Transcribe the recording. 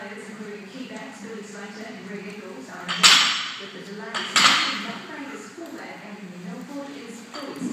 players, including Keybacks, Billy Slater and Greg Inglis, are in, with the delays. Not playing this fullback, Anthony Milford is full.